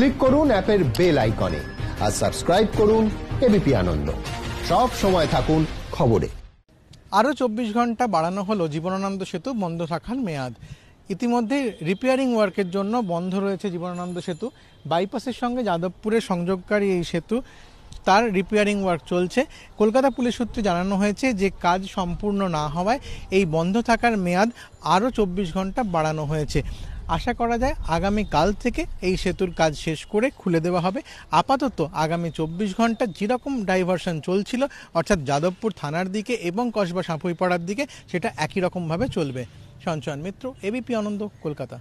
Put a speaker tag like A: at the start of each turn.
A: Click করুন অ্যাপের bell আইকনে আর সাবস্ক্রাইব করুন এবিপি আনন্দ। সব সময় থাকুন খবরে।
B: আরও চব্বিশ ঘণ্টা বাড়ানো হলো জীবনানন্দ সেতু, বন্ধ থাকার মেয়াদ। ইতিমধ্যে রিপেয়ারিং ওয়ার্কের জন্য বন্ধ রয়েছে জীবনানন্দ সেতু। বাইপাসের সঙ্গে যাদবপুরের সংযোগকারী এই সেতু, তার রিপেয়ারিং ওয়ার্ক চলছে। কলকাতা পুলিশ সূত্রে জানানো হয়েছে যে কাজ সম্পূর্ণ না হওয়ায় এই বন্ধ থাকার মেয়াদ আরও চব্বিশ ঘণ্টা বাড়ানো হয়েছে। আশা করা যায় আগামী কাল থেকে এই সেতুর কাজ শেষ করে খুলে দেওয়া হবে। আপাতত আগামী চব্বিশ ঘণ্টা যেরকম ডাইভারশন চলছিল, অর্থাৎ যাদবপুর থানার দিকে এবং কসবা সাঁপুইপাড়ার দিকে, সেটা একই রকমভাবে চলবে। সঞ্চয়ন মিত্র এবিপি আনন্দ কলকাতা।